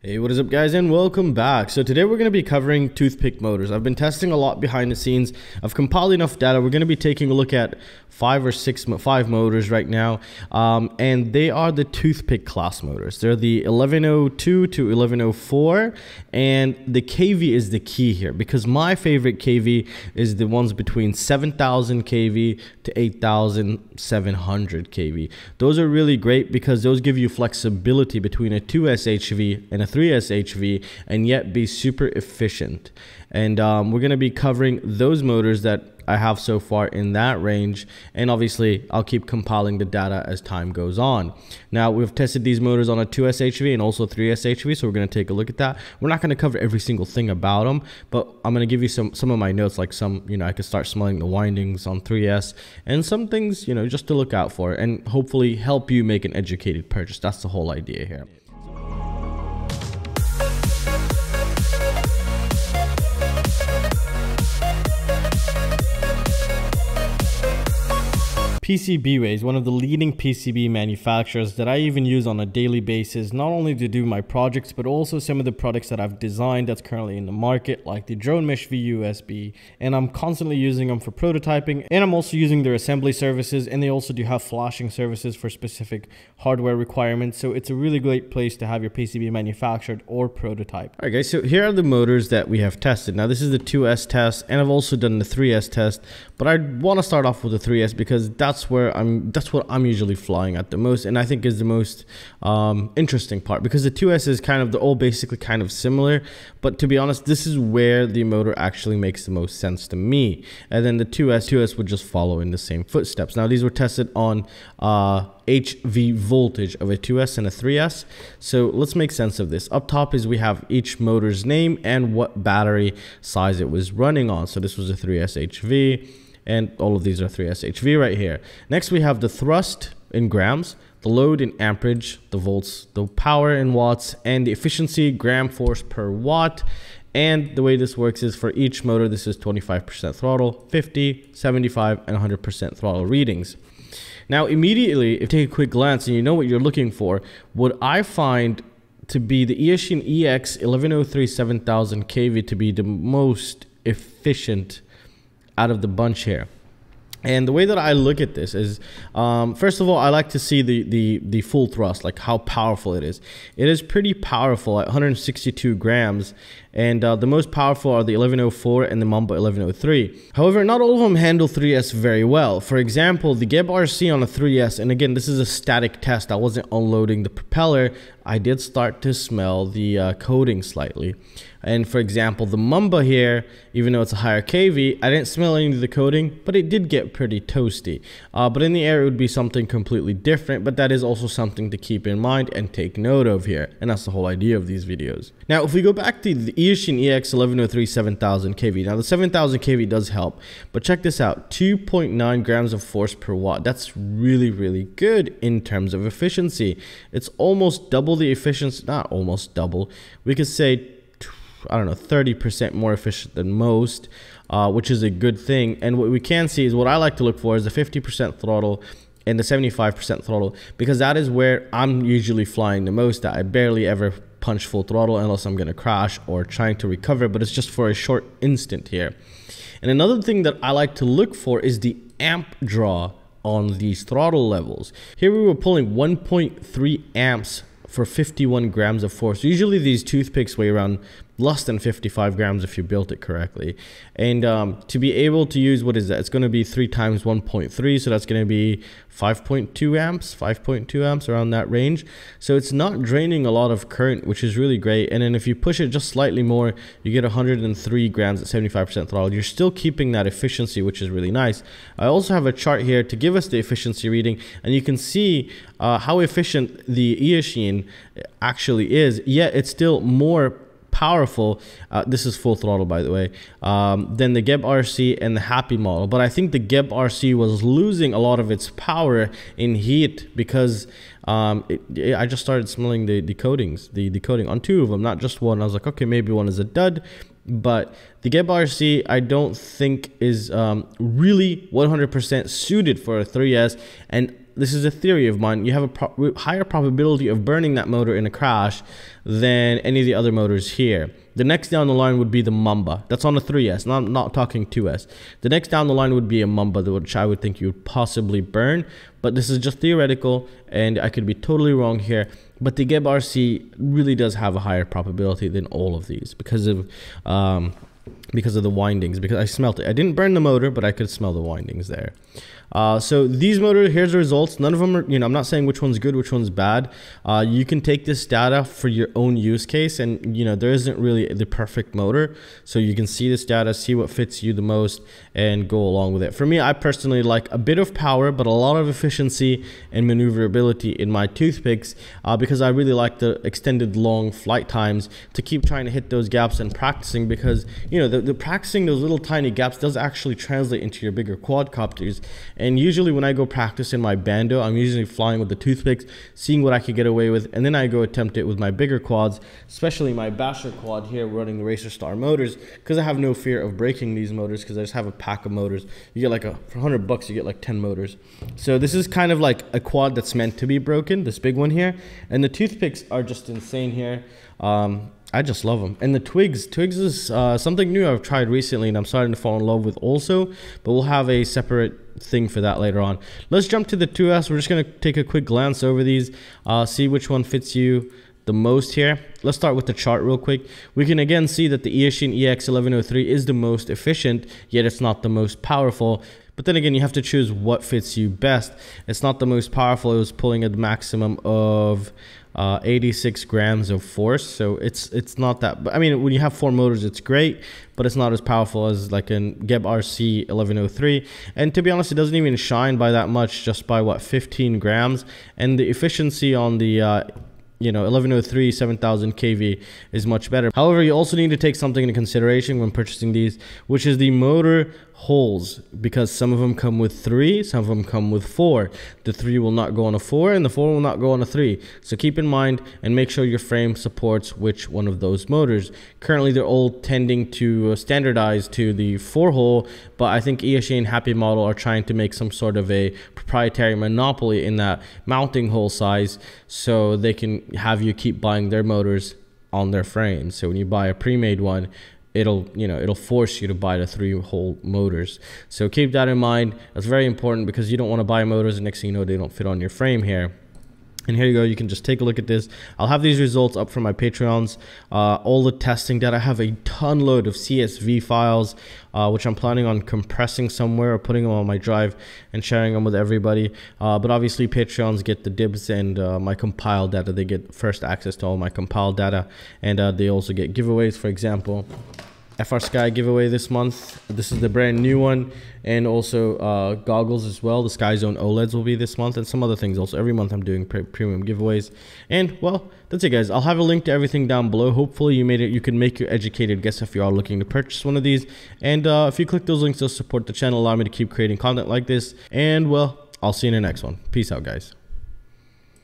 Hey, what is up guys and welcome back. So today we're going to be covering toothpick motors. I've been testing a lot behind the scenes. I've compiled enough data. We're going to be taking a look at five or six, five motors right now. Um, and they are the toothpick class motors. They're the 1102 to 1104 and the KV is the key here because my favorite KV is the ones between 7000 kV to 8700 kV. Those are really great because those give you flexibility between a 2SHV and a 3S HV and yet be super efficient. And um, we're going to be covering those motors that I have so far in that range. And obviously, I'll keep compiling the data as time goes on. Now, we've tested these motors on a 2S HV and also 3S HV, so we're going to take a look at that. We're not going to cover every single thing about them, but I'm going to give you some, some of my notes, like some, you know, I could start smelling the windings on 3S and some things, you know, just to look out for and hopefully help you make an educated purchase. That's the whole idea here. PCBWay is one of the leading PCB manufacturers that I even use on a daily basis, not only to do my projects, but also some of the products that I've designed that's currently in the market, like the Drone Mesh VUSB. And I'm constantly using them for prototyping, and I'm also using their assembly services, and they also do have flashing services for specific hardware requirements. So it's a really great place to have your PCB manufactured or prototype. All right, guys, so here are the motors that we have tested. Now, this is the 2S test, and I've also done the 3S test, but I want to start off with the 3S because that's that's where I'm that's what I'm usually flying at the most and I think is the most um, interesting part because the 2S is kind of the all basically kind of similar but to be honest this is where the motor actually makes the most sense to me and then the 2S 2S would just follow in the same footsteps. Now these were tested on uh, HV voltage of a 2S and a 3S so let's make sense of this. Up top is we have each motor's name and what battery size it was running on. So this was a 3S HV and all of these are 3SHV right here. Next, we have the thrust in grams, the load in amperage, the volts, the power in watts, and the efficiency gram force per watt. And the way this works is for each motor, this is 25% throttle, 50, 75, and 100% throttle readings. Now, immediately, if you take a quick glance and you know what you're looking for, what I find to be the Eachine EX 1103 7000 kV to be the most efficient out of the bunch here. And the way that I look at this is, um, first of all, I like to see the, the, the full thrust, like how powerful it is. It is pretty powerful at 162 grams, and uh, the most powerful are the 1104 and the Mamba 1103. However, not all of them handle 3S very well. For example, the GepRC on a 3S, and again, this is a static test. I wasn't unloading the propeller. I did start to smell the uh, coating slightly. And for example, the Mamba here, even though it's a higher KV, I didn't smell any of the coating, but it did get pretty toasty. Uh, but in the air, it would be something completely different, but that is also something to keep in mind and take note of here. And that's the whole idea of these videos. Now, if we go back to the Eachine EX1103 7000 kV. Now the 7000 kV does help, but check this out, 2.9 grams of force per watt. That's really, really good in terms of efficiency. It's almost double the efficiency, not almost double. We could say, I don't know, 30% more efficient than most, uh, which is a good thing. And what we can see is what I like to look for is the 50% throttle and the 75% throttle because that is where I'm usually flying the most. I barely ever punch full throttle unless I'm going to crash or trying to recover, but it's just for a short instant here. And another thing that I like to look for is the amp draw on these throttle levels. Here we were pulling 1.3 amps for 51 grams of force. Usually these toothpicks weigh around less than 55 grams if you built it correctly. And um, to be able to use, what is that? It's going to be 3 times 1.3, so that's going to be 5.2 amps, 5.2 amps around that range. So it's not draining a lot of current, which is really great. And then if you push it just slightly more, you get 103 grams at 75% throttle. You're still keeping that efficiency, which is really nice. I also have a chart here to give us the efficiency reading, and you can see uh, how efficient the Eachine actually is, yet it's still more powerful. Uh, this is full throttle, by the way, um, than the GepRC and the Happymodel. But I think the GepRC was losing a lot of its power in heat because um, it, it, I just started smelling the, the coatings, the, decoding on two of them, not just one. I was like, okay, maybe one is a dud. But the GepRC, I don't think is um, really 100% suited for a 3S. And this is a theory of mine, you have a pro higher probability of burning that motor in a crash than any of the other motors here. The next down the line would be the Mamba. That's on a 3S, not, not talking 2S. The next down the line would be a Mamba, which I would think you would possibly burn. But this is just theoretical, and I could be totally wrong here. But the GepRC really does have a higher probability than all of these because of um, because of the windings because I smelt it. I didn't burn the motor, but I could smell the windings there. Uh, so these motors, here's the results. None of them are, you know, I'm not saying which one's good, which one's bad. Uh, you can take this data for your own use case and, you know, there isn't really the perfect motor. So you can see this data, see what fits you the most and go along with it. For me, I personally like a bit of power, but a lot of efficiency and maneuverability in my toothpicks uh, because I really like the extended long flight times to keep trying to hit those gaps and practicing because, you know, the, the practicing those little tiny gaps does actually translate into your bigger quadcopters. And usually when I go practice in my bando, I'm usually flying with the toothpicks, seeing what I can get away with, and then I go attempt it with my bigger quads, especially my Basher quad here running the Racerstar motors, because I have no fear of breaking these motors because I just have a pack of motors. You get like a, for 100 bucks, you get like 10 motors. So this is kind of like a quad that's meant to be broken, this big one here. And the toothpicks are just insane here. Um, I just love them. And the Twigs, Twigs is uh, something new I've tried recently and I'm starting to fall in love with also, but we'll have a separate thing for that later on. Let's jump to the 2S. We're just going to take a quick glance over these, uh, see which one fits you the most here. Let's start with the chart real quick. We can again see that the Eachine EX1103 is the most efficient, yet it's not the most powerful. But then again, you have to choose what fits you best. It's not the most powerful. It was pulling a maximum of uh, 86 grams of force. So it's it's not that. I mean, when you have four motors, it's great, but it's not as powerful as like a GepRC 1103. And to be honest, it doesn't even shine by that much, just by what 15 grams. And the efficiency on the uh, you know 1103 7000 kV is much better. However, you also need to take something into consideration when purchasing these, which is the motor holes because some of them come with three, some of them come with four. The three will not go on a four and the four will not go on a three. So keep in mind and make sure your frame supports which one of those motors. Currently, they're all tending to uh, standardize to the four hole, but I think Eachine and Happymodel are trying to make some sort of a proprietary monopoly in that mounting hole size so they can have you keep buying their motors on their frames. So when you buy a pre-made one, it'll you know it'll force you to buy the three hole motors. So keep that in mind. That's very important because you don't want to buy motors and next thing you know they don't fit on your frame here and here you go, you can just take a look at this. I'll have these results up for my Patreons. Uh, all the testing data. I have a ton load of CSV files, uh, which I'm planning on compressing somewhere or putting them on my drive and sharing them with everybody. Uh, but obviously, Patreons get the dibs and uh, my compiled data. They get first access to all my compiled data. And uh, they also get giveaways, for example. FrSky giveaway this month. This is the brand new one, and also uh, goggles as well. The Skyzone OLEDs will be this month, and some other things also. Every month I'm doing pre premium giveaways, and well, that's it, guys. I'll have a link to everything down below. Hopefully, you made it. You can make your educated guess if you are looking to purchase one of these, and uh, if you click those links, they'll support the channel, allow me to keep creating content like this. And well, I'll see you in the next one. Peace out, guys.